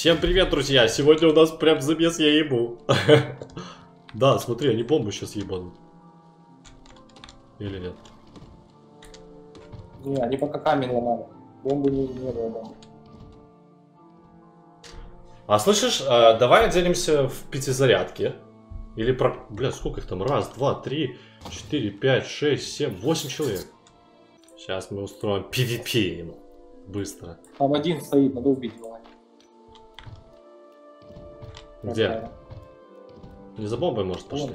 Всем привет, друзья! Сегодня у нас прям замес я ебу. Да, смотри, они бомбу сейчас ебанут. Или нет? Не, они пока камень ломали. Бомбы не, не было. А слышишь, а, давай оденемся в пятизарядке. Или про... Бля, сколько их там? Раз, два, три, четыре, пять, шесть, семь, восемь человек. Сейчас мы устроим PvP им. Быстро. Там один стоит, надо убить его. Где? Не за бомбой, может, пошли?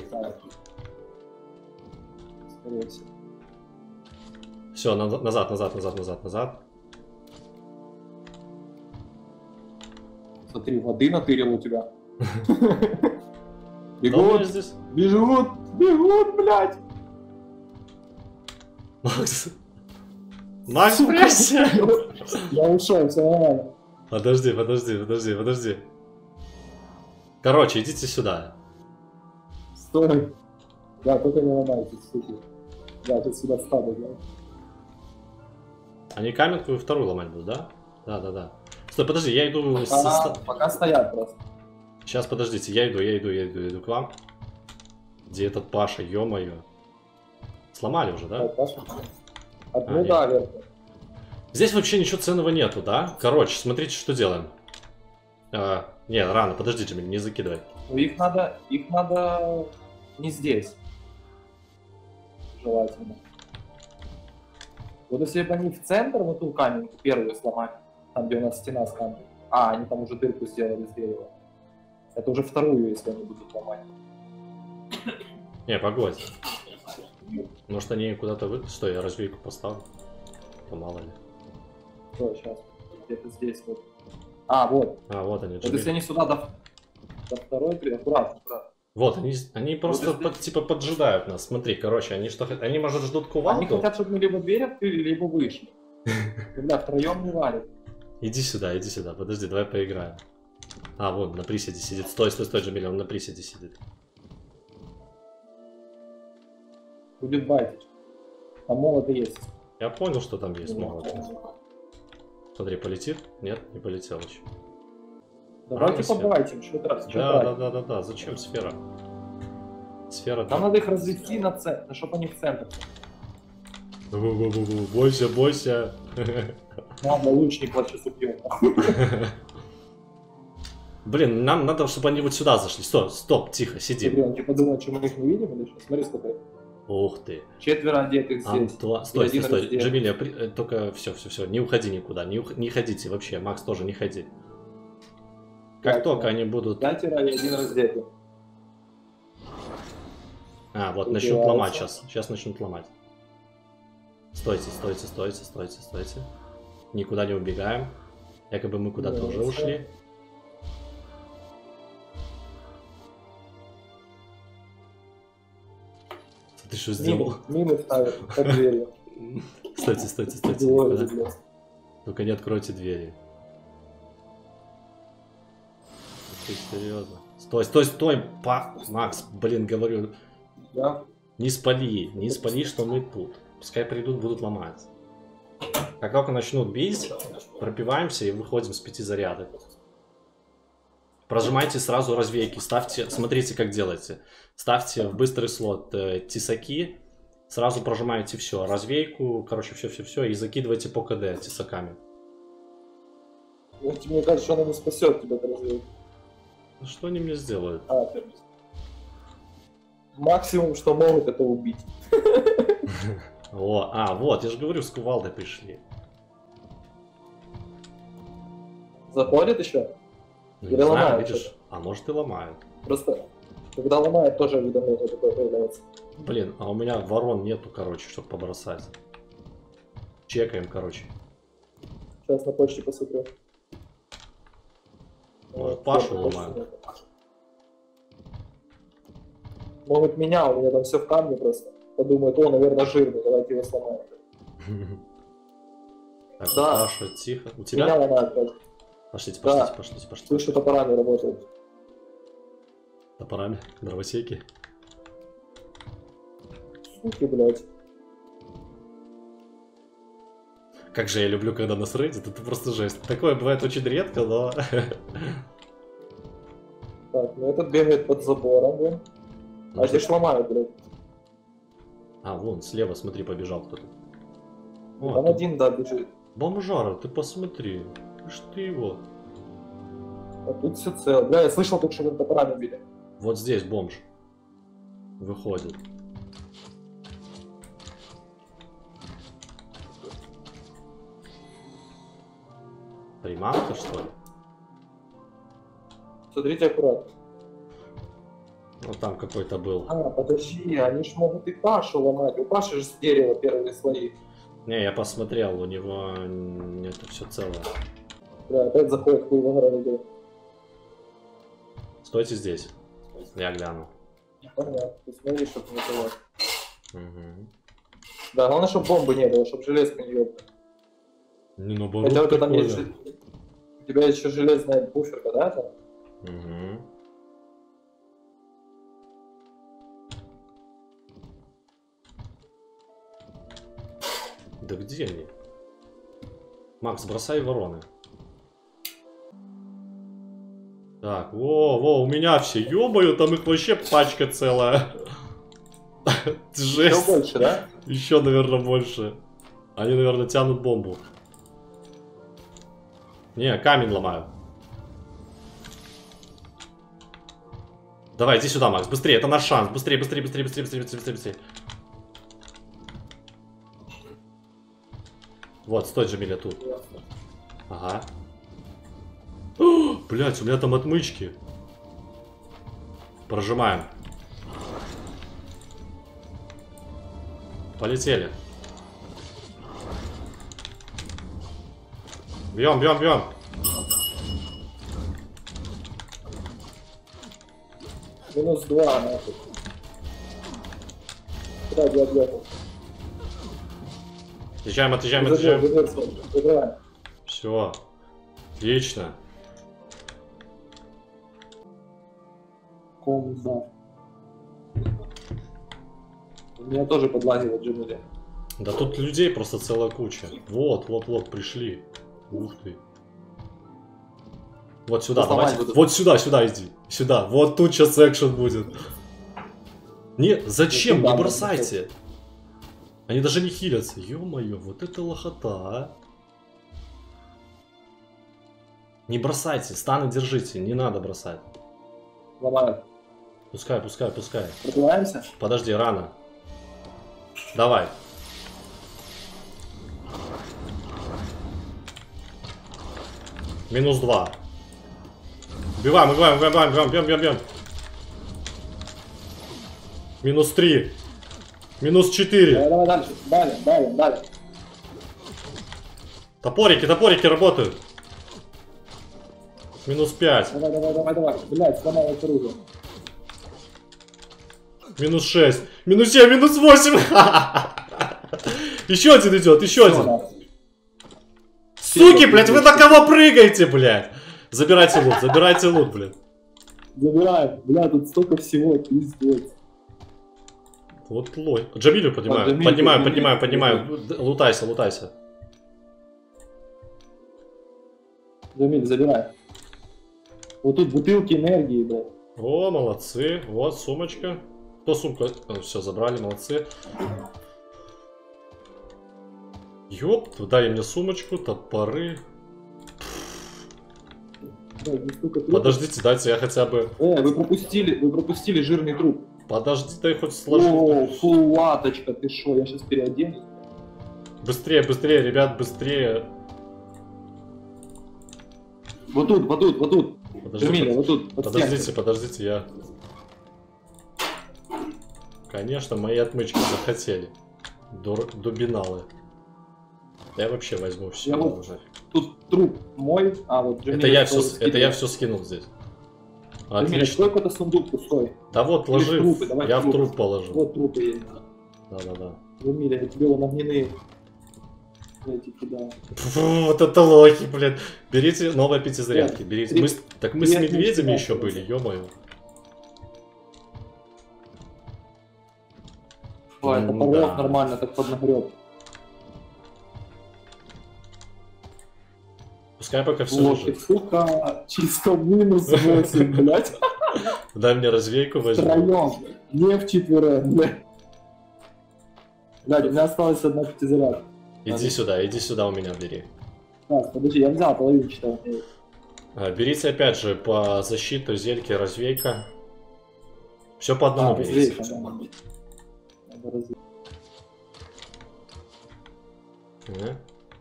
Скорее всего. Все, назад, назад, назад, назад, назад. Смотри, воды натырил у тебя. Бегут, бегут, бегут, блядь. Макс. Макс, прячься! Я ушел, все нормально. Подожди, подожди, подожди, подожди. Короче, идите сюда. Стой. Да, только не ломайте, суки. Да, тут сюда стадо, да. Они каменку и вторую ломать будут, да? Да, да, да. Стой, подожди, я иду... Пока, с- пока стоят просто. Сейчас, подождите, я иду, я иду, я иду, я иду к вам. Где этот Паша, ё-моё. Сломали уже, да? Паша. А, А, ну да, верно. Здесь вообще ничего ценного нету, да? Короче, смотрите, что делаем. А, не, рано, подожди, Джимми, не закидывай. Их надо, их надо не здесь. Желательно. Вот если бы они в центр, вот ту камень первую сломали, там где у нас стена с камнем. А, они там уже дырку сделали из дерева. Это уже вторую, если они будут ломать. Не, погодь. Может они куда-то вы... Стой, я развейку поставлю. То мало ли. Что, сейчас, где-то здесь вот. А, вот. А, вот они, Вот если они сюда до, до второй, при- аккуратно, аккуратно. Вот, они, они просто если- под- типа поджидают нас. Смотри, короче, они что? Они, может, ждут Они кувалду? хотят, чтобы мы либо дверь открыли, либо вышли. Бля, втроем не варит. Иди сюда, иди сюда. Подожди, давай поиграем. А, вон, на приседе сидит. Стой, стой, стой, Джамиля, он на приседе сидит. Будет байтить. Там молоты есть. Я понял, что там есть молот. Смотри, полетит? Нет, не полетел еще. Давайте Рано побайтим, что раз, что Да, да, да, да, да. Зачем сфера? Сфера Нам надо их развести на центр, чтобы они в центр. Бу-бу-бу-бу. Бойся, бойся. Ладно, лучник вот сейчас убьем. Блин, нам надо, чтобы они вот сюда зашли. Стоп, стоп, тихо, сиди. Он типа думает, что мы их не видим или что? Смотри, сколько. их. Ух ты. Четверо одетых здесь. Антуа... Стой, стой, стой. раздел. Джамиля, при- э, только все, все, все. Не уходи никуда. Не, ух- не ходите вообще. Макс тоже не ходи. Как Так, только да. они будут... Пятеро и один раздетый. А, вот, начнут ломать сейчас. Сейчас начнут ломать. Стойте, стойте, стойте, стойте, стойте. Никуда не убегаем. Якобы мы куда-то Да, уже ушли. Ты что сделал? мины ставят под дверью. Стойте, стойте, стойте. Никуда. Только не откройте двери. Ты серьезно? Стой, стой, стой, па... Макс, блин, говорю, Да? не спали, не спали, что мы тут. Пускай придут, будут ломать. Как только начнут бить, пробиваемся и выходим с пяти зарядок. Прожимайте сразу развейки, ставьте, смотрите, как делаете. Ставьте в быстрый слот э, тесаки, сразу прожимаете все, развейку, короче, все-все-все, и закидывайте по КД тесаками. Ну, Мне кажется, она не спасет тебя, друзья. Ну, Что они мне сделают? А, ты- Максимум, что могут, это убить. О, а, вот, я же говорю, с кувалдой пришли. Заходит еще? Ну, Или не знаю, ломают видишь? А может и ломают. Просто, когда ломает, тоже уведомление такое появляется. Блин, а у меня ворон нету, короче, чтобы побросать. Чекаем, короче. Сейчас на почте посмотрю. Может, Э, Пашу ломают? Могут меня, у меня там все в камне просто. Подумают, о, наверное, жирный, давайте его сломаем. Так, Да. Паша, тихо. У Меня тебя? ломают, блядь. Пошлите, Да. пошлите, пошлите, пошлите. Слышу, топорами работают. Топорами, дровосеки. Суки, блядь. Как же я люблю, когда нас рейдят, это просто жесть. Такое бывает очень редко, но... Так, ну этот бегает под забором, блин. А здесь ломают, блядь. А, вон, слева, смотри, побежал кто-то. О, Там тут один, да, бежит. бомжара, ты посмотри. Ишь ты его. А тут все цело. Бля, я слышал только, что там топорами били. Вот здесь бомж. Выходит. Приманка, что ли? Смотрите аккуратно. Ну там какой-то был. А, подожди, они ж могут и Пашу ломать. У Паши же с дерева первые слои. Не, я посмотрел, у него нет все целое. Бля, опять заходит хуй в. Стойте здесь. Я гляну. Понятно, ты смотри, чтобы не было. Мгм. Да, главное, чтобы бомбы не было, чтобы железка не ёбнула. Не, наоборот, Хотя у тебя там есть... У тебя еще железная буферка, да? Там? Мгм. Да где они? Макс, бросай вороны. Так, во, во, у меня все, ё там их вообще пачка целая. Еще Жесть. больше, да? Еще, наверное, больше. Они, наверное, тянут бомбу. Не, камень ломаю. Давай, иди сюда, Макс, быстрее, это наш шанс. Быстрее, быстрее, быстрее, быстрее, быстрее, быстрее, быстрее, быстрее. Вот, стой, Джамиля, тут. Ага. Блять, у меня там отмычки. Прожимаем. Полетели. Бьем, бьем, бьем. Минус два, нахуй. Куда я отъехал? Отъезжаем, отъезжаем, отъезжаем. Все. Отлично. Ком, да. Меня тоже подлагивает Джимили. Да тут людей просто целая куча. Вот, вот, вот, пришли. Ух ты. Вот сюда, давайте. будут. Вот сюда, сюда иди. Сюда. Вот тут сейчас экшен будет. Не, зачем? Не бросайте. Они даже не хилятся. Ё-моё, вот это лохота, а. Не бросайте, станы держите, не надо бросать. Ломают. Пускай, пускай, пускай. Пробиваемся? Подожди, рано. Давай. Минус два. Убиваем, убиваем, убиваем, убиваем, бьем, бьем, бьем. Минус три. Минус четыре. Давай, давай дальше. Далее, далее, далее. Топорики, топорики работают. Минус пять. Давай, давай, давай, давай. Блять, сломал оружие. Минус шесть. Минус семь, минус восемь. Еще один идет, еще один. Суки, блядь, вы на кого прыгаете, блядь? Забирайте лут, забирайте лут, блядь. Забираем. Бля, тут столько всего, пиздец. Вот лой. Джамилю поднимаю, Джамиль, поднимаю, Джамиль. поднимаю, поднимаю. Д- Лутайся, лутайся. Джамиль, забирай. Вот тут бутылки энергии, блядь. О, молодцы. Вот сумочка. Кто сумку? все, забрали, молодцы. Ёп, дай мне сумочку, топоры. Трупов. Подождите, дайте я хотя бы... Э, вы пропустили, вы пропустили жирный труп. Подожди, дай хоть О, сложу. фу, латочка, ты шо, я сейчас переоденусь. Быстрее, быстрее, ребят, быстрее. Вот тут, вот тут, вот тут. Подожди, под- вот тут, под Подождите, подождите, я... Конечно, мои отмычки захотели. Дур... Дубиналы. Я вообще возьму все. Я вот- Тут труп мой, а вот Это я все, это я все скинул здесь. Отлично. что какой-то сундук пустой? Да вот, ложи. трупы, давай я в труп положил. Вот трупы есть. Да, да, да. Джамиля, я тебе вон огненные эти кидаю. Фу, вот это лохи, блядь. Берите новые пятизарядки. Берите. Мы так мы с медведями еще были, ё-моё. Ой, М, топоров да. нормально так поднагреб. Пускай пока все лежит. сука, чисто минус 8, блядь. Дай мне развейку возьму. Втроем, не в четвером, блядь. Блядь, у меня осталась одна пятизарядка. Иди сюда, иди сюда у меня бери. Так, подожди, я взял половину читал. А, Берите опять же по защиту, зельки, развейка. Все по А, одному берите. развейка, да. Развейка. Ага.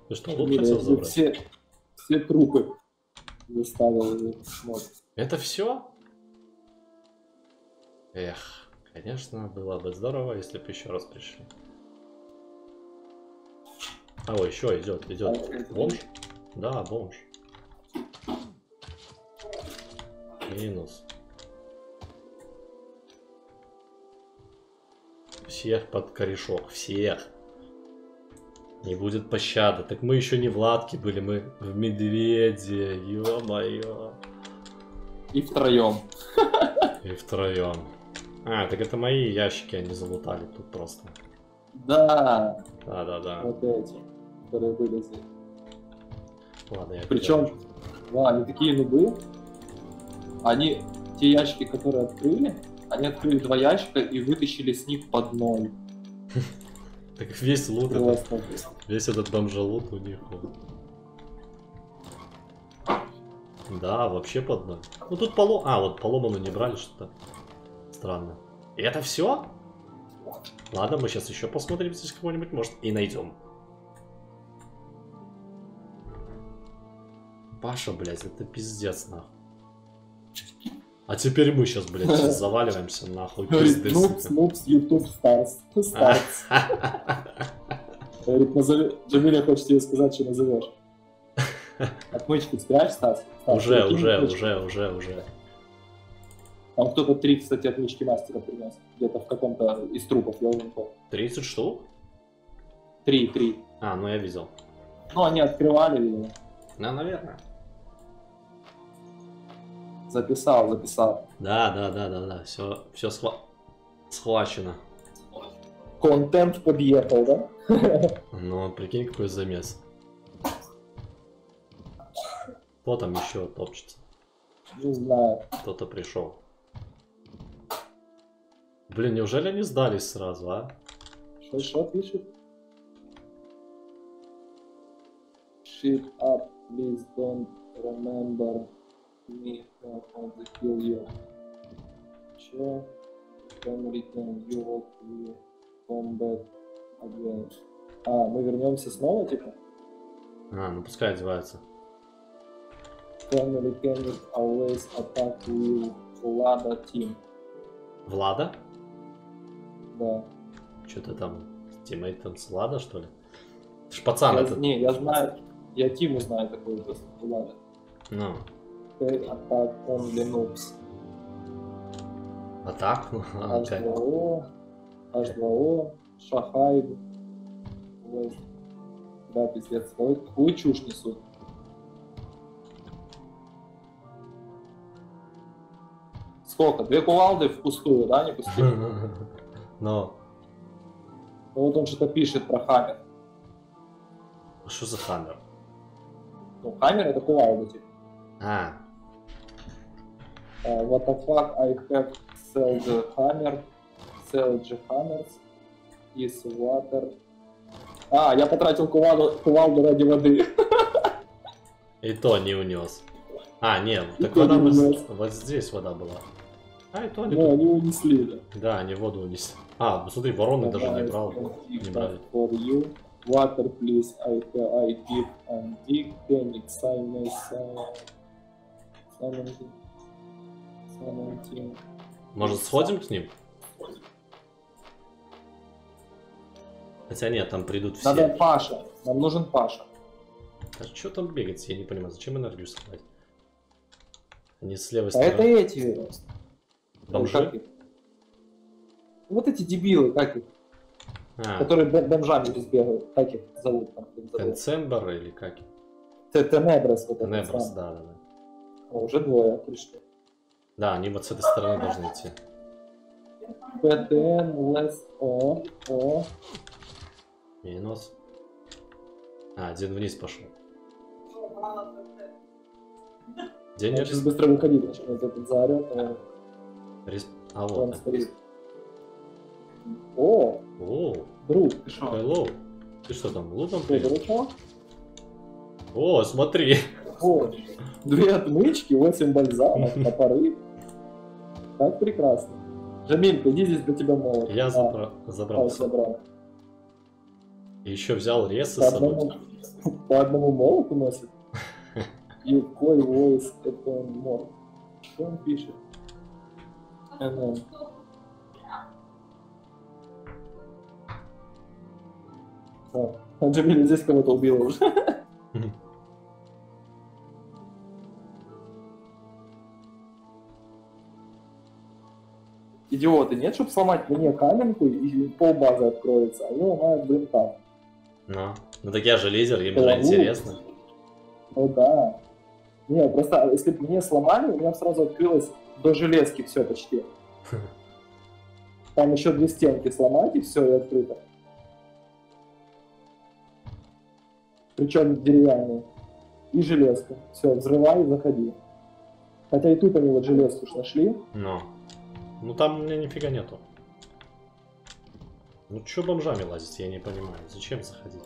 Ты что, Блин, хотел забрать? Все, все трупы заставил и смотрит. Это все? Эх, конечно, было бы здорово, если бы еще раз пришли. А, ой, еще идет, идет. Бомж? Да, бомж. Минус. Всех под корешок, всех. Не будет пощады. Так мы еще не в Ладке были, мы в Медведе, ё-моё. И втроем. И втроем. А, так это мои ящики, они залутали тут просто. Да, Да-да-да. вот эти, которые вылезли. Ладно, я Причем, да, они такие нубы. Они, те ящики, которые открыли, они открыли два ящика и вытащили с них под ноль. Так весь лут, этот, весь этот бомжалут у них. Да, вообще под ноль. Ну тут поло... А, вот поломанную не брали что-то. Странно. И это все? Ладно, мы сейчас еще посмотрим здесь кого-нибудь, может, и найдем. Паша, блядь, это пиздец, нахуй. А теперь мы сейчас, блядь, сейчас заваливаемся, нахуй, нупс, нупс, YouTube старс. Старс. Говорит, назови... Джамиля хочет тебе сказать, что назовешь. Отмычки спрячь, Стас. Стас, Уже, уже, отмычки. уже, уже, уже. Там кто-то три, кстати, отмычки мастера принес. Где-то в каком-то из трупов, я помню. 30 штук? Три, три. А, ну я видел. Ну, они открывали, видимо. Ну, наверное. Записал, записал. Да, да, да, да, да. Все, все схвачено. Контент подъехал, да? Ну, прикинь, какой замес. Кто там еще топчется? Не знаю. Кто-то пришел. Блин, неужели они сдались сразу, а? Что, что пишет? Shit up, please don't remember me when I kill you. Че? Family can you walk will come back again. А, мы вернемся снова, типа? А, ну пускай одевается. Family can always attack with Lada team. Влада? Да. Что-то там с тиммейтом с Влада, что ли? Ты ж пацан я, этот. Не, я знаю, я Тиму знаю такой. Lada. Ну, They attack only noobs. а так? Ну, окей. H2O, H2O, Шахайд, Вест. Да, пиздец, какую чушь несут. Сколько? Две кувалды впустую, да, не пустили? Ну, Ну вот он что-то пишет про Хаммер. что за хаммер? Ну, Хаммер это кувалда, типа. А, Uh, what the fuck, I have sell the hammer, sell the hammers, is water. А, я потратил кувалду, кувалду ради воды. и то не унес. А, не, так вода не унес. вот здесь вода была. А, и то они Ну, тут- они унесли, да. Да, они воду унесли. А, ну смотри, вороны даже не брал. Не брали. For you. Water, please, I, I give and dig. Say. Seventeen. Seventeen. Может, сходим к ним? Хотя нет, там придут все. Надо Паша. Нам нужен Паша. А что там бегать? Я не понимаю, зачем энергию сливать? Они с левой А это стороны. эти. Бомжи? как их? Вот эти дебилы, как их? А, Которые бомжами здесь бегают. Как их зовут? Там, забыл. Тенцембер или как? Тенеброс. Вот Тенеброс, да, да, да. О, уже двое пришли. Да, они вот с этой стороны должны идти. ПТН, Лес, О, О. Минус. А, один вниз пошел. Не сейчас быстро выходить начну, этот заорет, а рес- А он вот. стоит. О, О, друг, ты hello. Ты что там, лутом дурачок? О, смотри. О, две отмычки, 8 бальзамов, топоры. Как прекрасно. Джамилька, иди здесь до тебя молот. Я А, забра- а, забрал. забрал. И еще взял ресы По одному, по одному молоту носит. И кой voice это он мор. Что он пишет? О, а Джамиля здесь кого-то убила уже. Идиоты, нет, чтобы сломать мне каменку и пол базы откроется, они ломают, блин, там. Ну. ну так я же лидер, им же интересно. Ну да. Не, просто если бы мне сломали, у меня сразу открылось до железки все почти. Там еще две стенки сломать, и все, и открыто. Причем деревянные. И железка. Все, взрывай и заходи. Хотя и тут они вот железку ж нашли. Ну. Ну там у меня нифига нету. Ну чё бомжами лазить, я не понимаю. Зачем заходить?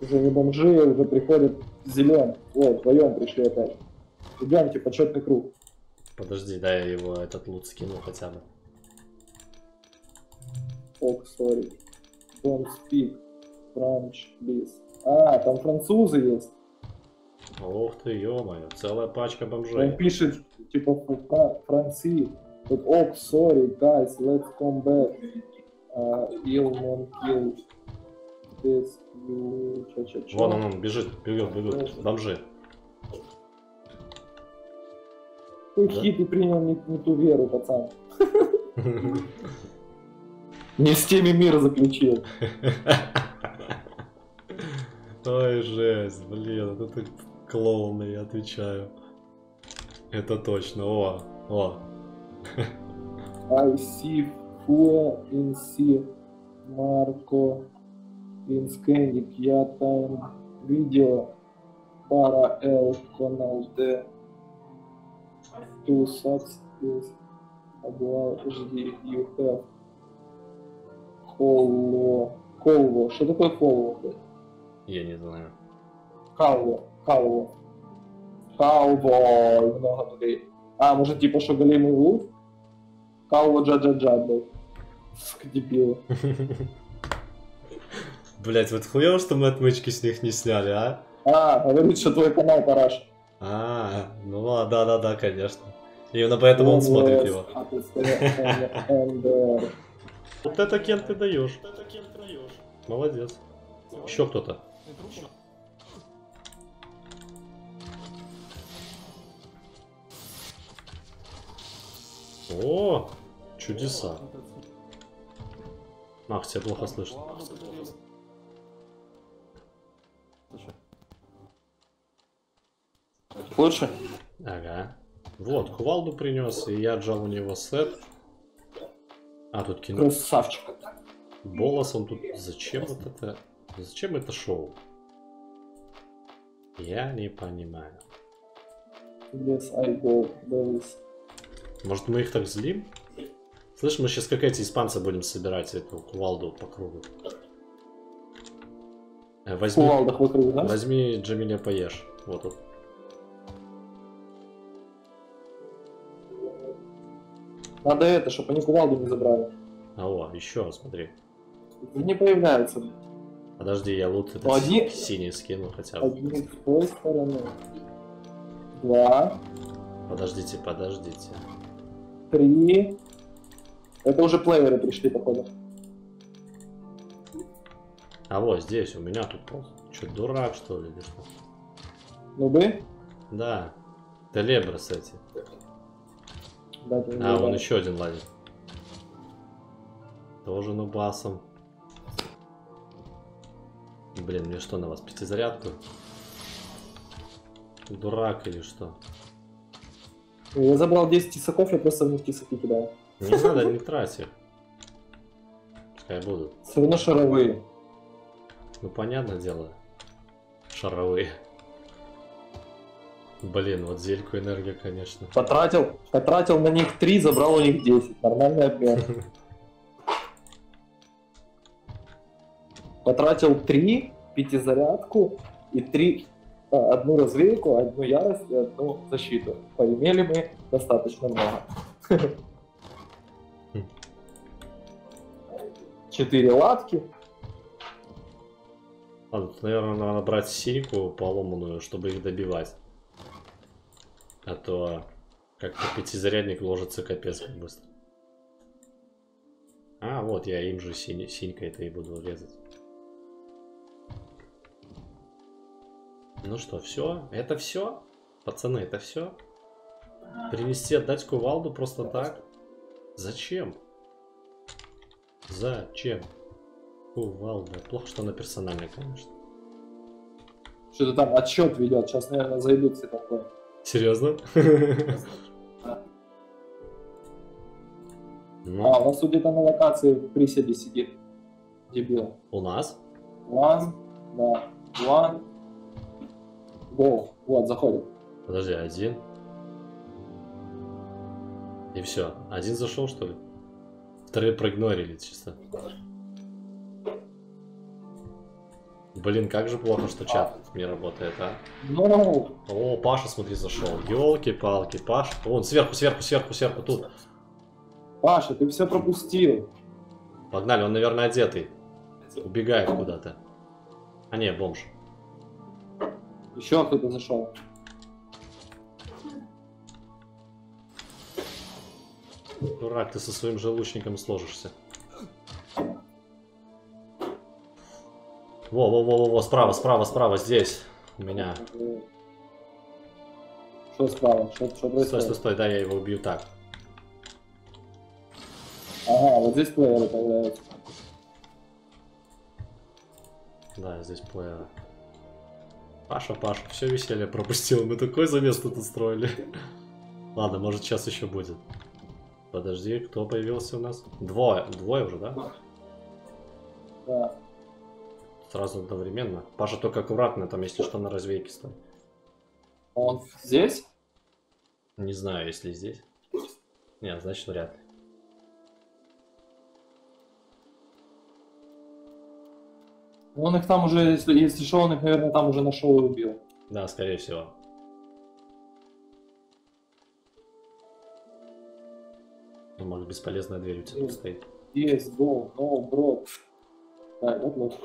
Уже не бомжи, уже приходят зелен. Ой, вдвоем пришли опять. Идемте, почетный круг. Подожди, дай я его этот лут скину хотя бы. Ок, sorry. Don't speak French, please. А, там французы есть. Ох ты, ё-моё, целая пачка Он бомжей. пишет, типа, фра- Франции. Тут, ок, sorry, guys, let's come back. Uh, ill non kill this you... Ча-ча-ча. Вон он, он бежит, бегут, бегут. Бомжи. Какой Да? хит и принял не, не ту веру, пацан. Не с теми мир заключил. Ой, жесть, блин, это ты клоуны, я отвечаю. Это точно, о, о. I see Fue in C Marco in Scandic я там видео para el canal de two substance about HD you have Колво. Колво. Что такое блядь? Я не знаю. Калво. Калво. Калво. Много людей. А, может типа что голимый лут? Калво джа-джа-джа, дебилы. Блять, вот хуево, что мы отмычки с них не сняли, а? А, говорит, что твой канал Параш. А, ну ладно, да-да-да, конечно. Именно поэтому он смотрит его. Вот это? Вот кем ты даешь? Молодец. Еще кто-то. О, чудеса. Ах, тебя плохо слышно. Лучше? Ага. Вот, кувалду принес, и я отжал у него сет. А, тут кино. Красавчик. Болос, он тут... Зачем вот это... Зачем это шоу? Я не понимаю. Yes, I go. There is. Может, мы их так злим? Слышь, мы сейчас как эти испанцы будем собирать эту кувалду по кругу. Э, Возьми, кувалдах вокруг, да? возьми Джамиля поешь. Вот тут. Надо это, чтобы они кувалду не забрали. А о, еще, смотри. Не появляются. Подожди, я лут этот один- синий скину хотя бы. Один с той стороны. Два. Подождите, подождите. Три. Это уже плееры пришли, походу. А вот здесь, у меня тут. Че, дурак что ли? или что? Ну бы. Да. Телеброс эти. Да, А, вон знаешь. еще один ладит. Тоже нубасом. Блин, мне что на вас, пятизарядку? Дурак или что? Я забрал 10 тесаков, я просто в них тесаки кидаю. Не надо, не трать их. Пускай будут. Все равно шаровые. Ну, понятное дело. Шаровые. Блин, вот зельку энергия, конечно. Потратил, потратил на них 3, забрал у них 10. Нормальный обмен. Потратил 3, пятизарядку и 3, одну развейку, одну ярость и одну защиту. Поимели мы достаточно много. Четыре латки. Ладно, тут, наверное, надо брать синьку поломанную, чтобы их добивать. А то как-то пятизарядник ложится капец как быстро. А, вот я им же синь, синькой это и буду резать. Ну что, все? Это все? Пацаны, это все? Принести отдать кувалду просто так? Зачем? Зачем? Кувалда. Плохо, что она персональная, конечно. Что-то там отчет ведет. Сейчас, наверное, зайдут все такое. Серьезно? А, Ну, у нас тут где-то на локации в приседе сидит. Дебил. у нас? One, да. One. Go. Вот, заходит. Подожди, один. И все. Один зашел, что ли? Вторые проигнорили чисто. Блин, как же плохо, что чат не работает, а? Ну, О, Паша, смотри, зашел. Елки-палки, Паша. Вон, сверху, сверху, сверху, сверху, тут. Паша, ты все пропустил. Погнали, он, наверное, одетый. Убегает куда-то. А не, бомж. Еще кто-то зашел. Дурак, ты со своим же лучником сложишься. Во-во-во-во, справа, справа, справа, здесь. У меня. Что справа? Что, что Стой, происходит? стой, стой, да, я его убью так. Ага, вот здесь плееры появляются. Да, здесь плеер. Паша, Паша, все веселье пропустил. Мы такой замес тут устроили. Ладно, может сейчас еще будет. Подожди, кто появился у нас? Двое, двое уже, да? Да. Сразу одновременно. Паша, только аккуратно, там если что на развейке стой. Он здесь? Не знаю, если здесь. Нет, значит вряд ли. Он их там уже, если, если что, он их, наверное, там уже нашел и убил. Да, скорее всего. Ну, может, бесполезная дверь у тебя тут стоит. Yes, go, no, bro. Так, вот вот.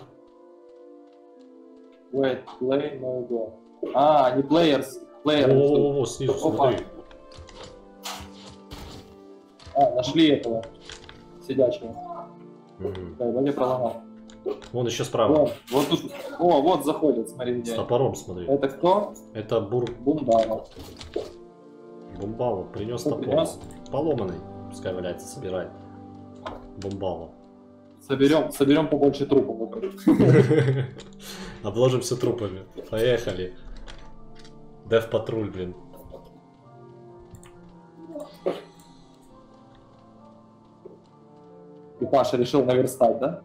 Wait, play, no, go. А, не players, player. О, снизу, Опа. смотри. А, нашли этого сидячего. Мгм. Да, вроде проломал. Вон еще справа. Вот, вот тут, о, вот заходит, смотри, С где. топором, смотри. Это кто? Это бур Бундава. Бумбалу. Принес Что топор. принес? Поломанный. Пускай валяется, собирает. Бумбалу. Соберем, соберем побольше трупов. Обложимся трупами. Поехали. Дев патруль, блин. И Паша решил наверстать, да?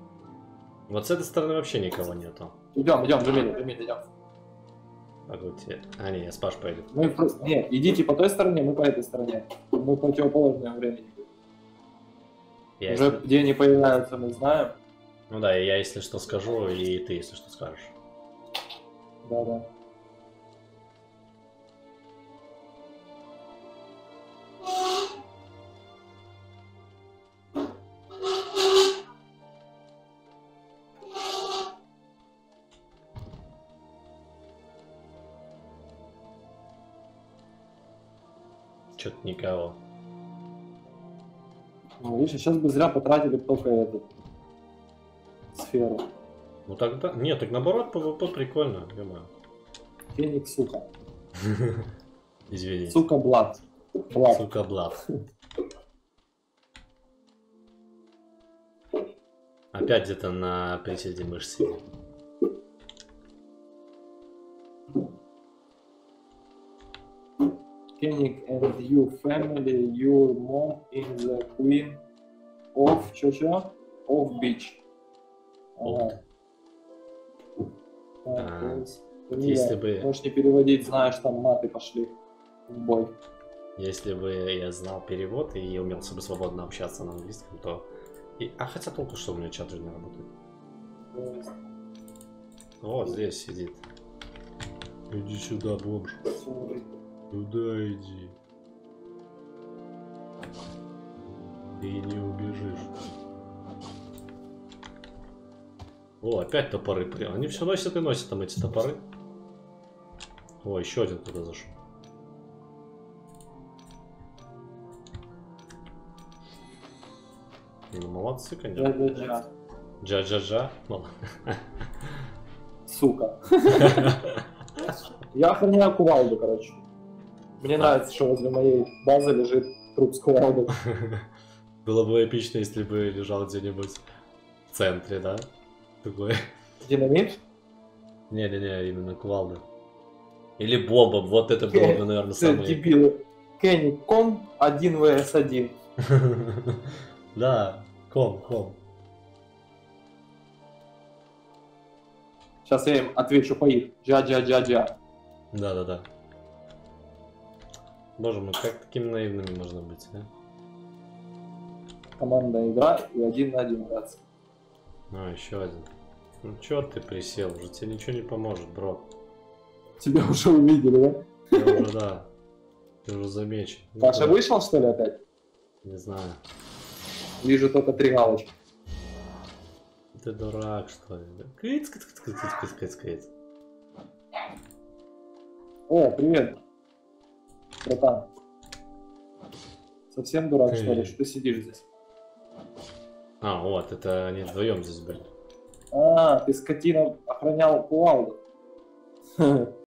Вот с этой стороны вообще никого нету. Идем, идем, Джамиль, Джамиль, идем. Так вот те- А, не, я с Паш пойду. Мы просто... Нет, идите по той стороне, мы по этой стороне. Мы противоположное времени. Я Уже если- где они появляются, мы знаем. Ну да, я если что скажу, и ты если что скажешь. Да, да. Никого. Ну, видишь, сейчас бы зря потратили только эту сферу. Ну тогда... Нет, так наоборот, PvP прикольно. ё-моё. Феникс, сука. Извините. Сука, Блад. Блад. Сука, блад. Опять где-то на приседе мышь Kenny and you family, your mom in the queen of чё-чё? Of beach. Of. Ага. Так, А. есть Если бы- Можешь не переводить, знаешь, там маты пошли в бой. Если бы я знал перевод и умел собой свободно общаться на английском, то... И... А хотя толку, что у меня чат же не работает. Вот здесь сидит. Иди сюда, бомж. Туда иди. Ты не убежишь. О, опять топоры. Они все носят и носят там эти топоры. О, еще один туда зашел. Ну, молодцы, конечно. Джа-джа-джа. Джа-джа-джа. Ну. Сука. Я охраняю кувалду, короче. Мне нравится, что возле моей базы лежит труп с кувалдой. Было бы эпично, если бы лежал где-нибудь в центре, да? Такой. Динамит? Не-не-не, именно кувалда. Или Боба, вот это было бы, наверное, самое... дебилы. Кенни Ком 1 vs 1. Да, ком, ком. Сейчас я им отвечу по их. Джа-джа-джа-джа. Да-да-да. Боже мой, как такими наивными можно быть, а? Командная игра и один на один драться. А, еще один. Ну чё ты присел? Уже тебе ничего не поможет, бро. Тебя уже увидели, да? Ты уже, да. Ты уже замечен. Ну, Паша да, вышел, что ли, опять? Не знаю. Вижу только три галочки. Ты дурак, что ли? да? Кыц, кыц, кыц, кыц, кыц, кыц, кыц. О, привет. Братан. Совсем дурак, что ли? Ты- Что ты сидишь здесь? А, вот, это они вдвоем здесь были. А, ты скотина охранял кувалду.